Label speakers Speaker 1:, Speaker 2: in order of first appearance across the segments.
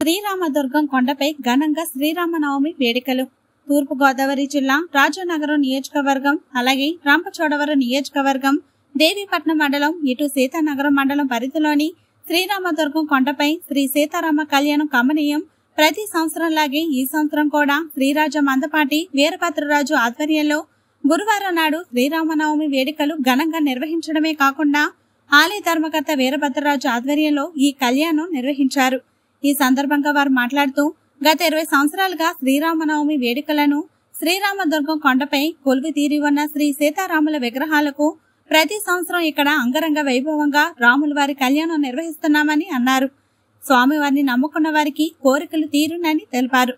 Speaker 1: శ్రీరామదుర్గం కొండపై ఘనంగా శ్రీరామనవమి వేడుకలు. తూర్పు గోదావరి జిల్లా రాజానగరం నియోజకవర్గం అలాగే రాంపచోడవరం నియోజకవర్గం దేవీపట్నం మండలం ఇటు సీతానగరం మండలం పరిధిలోని శ్రీరామదుర్గం కొండపై శ్రీ సీతారామ కళ్యాణం కమనీయం. ప్రతి సంవత్సరం లాగే ఈ సంవత్సరం కూడా శ్రీరాజ మందపాటి వీరభద్రరాజు ఆధ్వర్యంలో గురువారం నాడు శ్రీరామనవమి వేడుకలు ఘనంగా నిర్వహించడమే కాకుండా ఆలయ ధర్మకర్త వీరభద్రరాజు ఆధ్వర్యంలో ఈ కళ్యాణం నిర్వహించారు. ఈ సందర్భంగా వారు మాట్లాడుతూ గత ఇరవై సంవత్సరాలుగా శ్రీరామనవమి వేడుకలను శ్రీరామదుర్గం కొండపై కొలువి తీరి ఉన్న శ్రీ సీతారాముల విగ్రహాలకు ప్రతి సంవత్సరం ఇక్కడ అంగరంగ వైభవంగా రాముల వారి కళ్యాణం నిర్వహిస్తున్నామని అన్నారు. స్వామివారిని నమ్ముకున్న వారికి కోరికలు తీరునని తెలిపారు.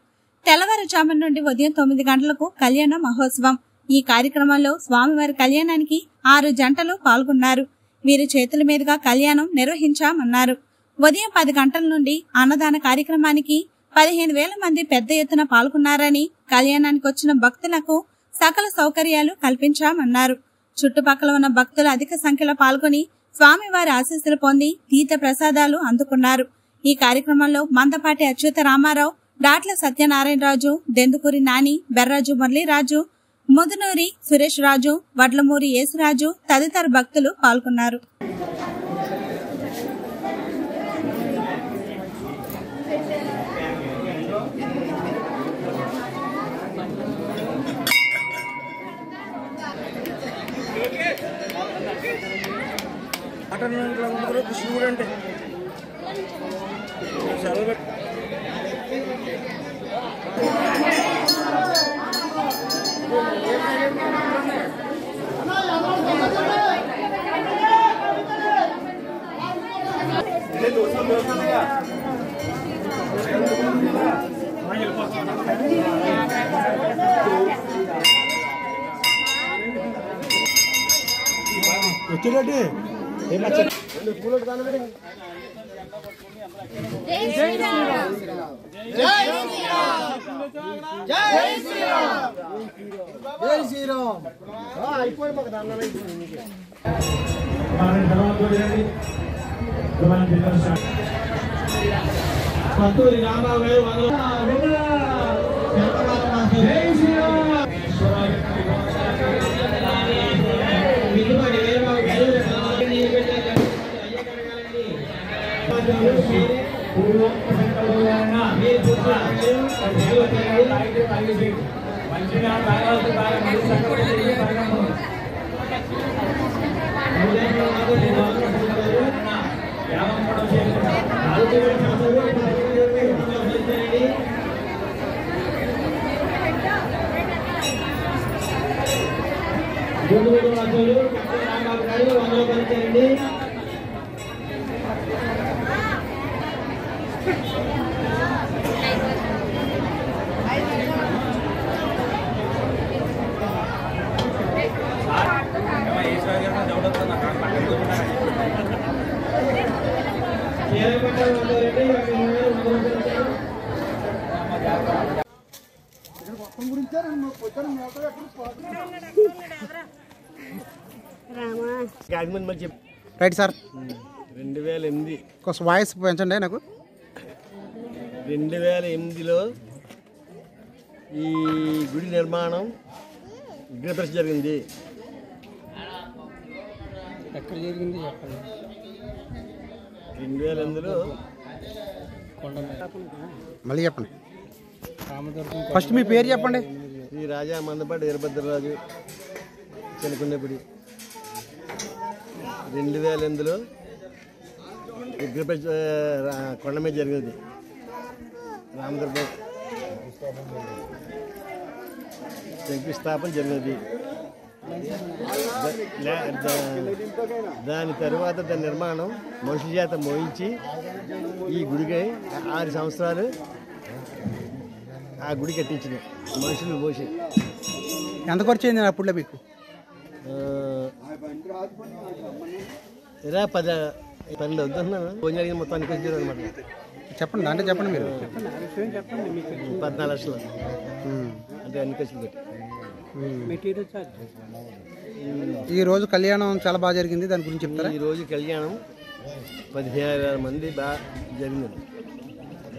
Speaker 1: తెల్లవారుజాము నుండి ఉదయం తొమ్మిది గంటలకు కళ్యాణ మహోత్సవం. ఈ కార్యక్రమంలో స్వామివారి కళ్యాణానికి ఆరు జంటలు పాల్గొన్నారు. వీరి చేతుల మీదుగా కళ్యాణం నిర్వహించామన్నారు. ఉదయం పది గంటల నుండి అన్నదాన కార్యక్రమానికి పదిహేను వేల మంది పెద్ద ఎత్తున పాల్గొన్నారని కళ్యాణానికి వచ్చిన భక్తులకు సకల సౌకర్యాలు కల్పించామన్నారు. చుట్టుపక్కల ఉన్న భక్తులు అధిక సంఖ్యలో పాల్గొని స్వామివారి ఆశీస్సులు పొంది తీర్థ ప్రసాదాలు అందుకున్నారు. ఈ కార్యక్రమంలో మందపాటి అచ్యుత రామారావు డాట్ల సత్యనారాయణరాజు దెందుకూరి నాని బెర్రాజు మురళీరాజు ముదునూరి సురేష్ రాజు వడ్లమూరి యేసురాజు తదితర భక్తులు పాల్గొన్నారు.
Speaker 2: ఆటంలో అందరూ కృష్ణుడు అంటే సెలవు పెట్టి వచ్చినట్టు ఏమచ్చా మాకు అయిపోయింది
Speaker 3: పత్తూరి రామారావు గారు వందల ఇప్పుడు వచ్చేయండి. గుంటూరు రాజులు కప్పల రాంబాబు చేరపట్టారు వందలో రెడ్డి యాభై మూడు వేలు వందలో పనిచేయండి
Speaker 2: మొత్తం గురించే నేను పొద్దున మేత ఎక్కడ మంది చెప్పి
Speaker 4: రైట్ సార్.
Speaker 2: రెండు వేల ఎనిమిది
Speaker 4: కొంచెం వాయిస్ పెంచండి నాకు.
Speaker 2: రెండు వేల ఎనిమిదిలో ఈ గుడి నిర్మాణం విఘ్నప్రశ్న జరిగింది.
Speaker 4: ఎక్కడ జరిగింది చెప్పండి.
Speaker 2: రెండు వేల ఎనిమిదిలో
Speaker 4: మళ్ళీ చెప్పండి. ఫస్ట్ మీ పేరు చెప్పండి.
Speaker 2: ఈ రాజా మందపాటి వీరభద్రరాజు చిన్నకొండపుడి రెండు వేల ఎనిమిదిలో విగ్రహప్రతిష్ఠ కొండ మీద జరిగింది. రామదుర్గం. శంకుస్థాపన జరిగినది దాని తర్వాత దాని నిర్మాణం మనుషుల చేత మోయించి ఈ గుడికై ఆరు సంవత్సరాలు ఆ గుడి కట్టించిన మనుషులు పోసి.
Speaker 4: ఎంత ఖర్చు అయింది అప్పుడులో మీకు?
Speaker 2: ఇలా పది పన్నెండు వద్దున్నాను ఫోన్ జరిగిన మొత్తానికి వచ్చారు అనమాట.
Speaker 4: చెప్పండి దాంట్లో చెప్పండి మీరు.
Speaker 2: పద్నాలుగు లక్షలు. అంటే అన్ని ఖర్చులు పెట్టి.
Speaker 4: ఈ రోజు కళ్యాణం చాలా బాగా జరిగింది దాని గురించి చెప్తారా?
Speaker 2: ఈ రోజు కళ్యాణం పదిహేను వేల మంది బాగా జరిగింది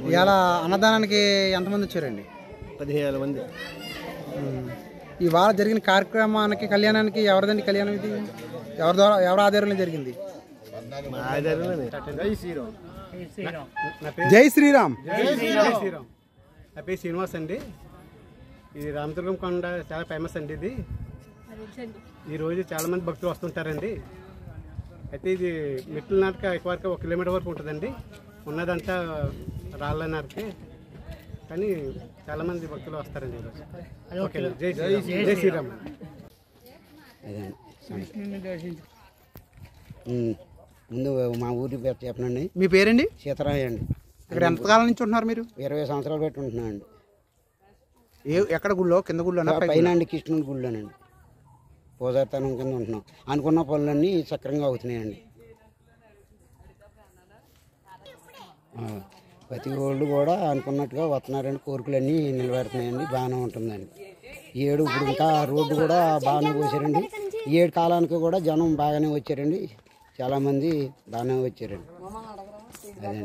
Speaker 4: ఇవాళ అన్నదానానికి ఎంతమంది వచ్చారండి?
Speaker 2: పదిహేను మంది.
Speaker 4: ఇవాళ జరిగిన కార్యక్రమానికి కళ్యాణానికి ఎవరిదండి కళ్యాణం ఇది? ఎవరి ద్వారా ఎవరి ఆధారంలో జరిగింది? జై శ్రీరామ్.
Speaker 5: జై శ్రీరామ్. నా పేరు శ్రీనివాస్ అండి. ఇది రామదుర్గం కొండ చాలా ఫేమస్ అండి ఇది. ఈ రోజు చాలా మంది భక్తులు వస్తుంటారండి. అయితే ఇది మెట్ల నాటక ఎక్కువ వరకు ఒక కిలోమీటర్ వరకు ఉంటుందండి. ఉన్నదంతా రాళ్ళ నాటకే కానీ చాలా మంది భక్తులు వస్తారండి ఈరోజు. ఓకే. జై శ్రీరామ్. జై శ్రీరామ్.
Speaker 6: ముందు మా ఊరి పేరు చెప్పనండి.
Speaker 4: మీ పేరండి?
Speaker 6: సీతారాయ అండి.
Speaker 4: ఇక్కడ ఎంతకాలం నుంచి ఉంటున్నారు మీరు?
Speaker 6: ఇరవై సంవత్సరాలు పెట్టి ఉంటున్నానండి.
Speaker 4: ఏ ఎక్కడ గుళ్ళో? కింద గుళ్ళో
Speaker 6: పైన అండి కృష్ణుడి గుళ్ళోనండి. పూజారితనం కింద ఉంటున్నాం. అనుకున్న పనులన్నీ సక్రంగా అవుతున్నాయండి. ప్రతి వాళ్ళు కూడా అనుకున్నట్టుగా వస్తున్నారండి కోరికలన్నీ నిలబెడుతున్నాయండి బాగానే ఉంటుందండి. ఏడు ఇప్పుడు ఇంకా రోడ్డు కూడా బాగానే పోసారండి. ఈ ఏడు కాలానికి కూడా జనం బాగానే వచ్చారండి. చాలామంది బాగానే వచ్చారండి. అదే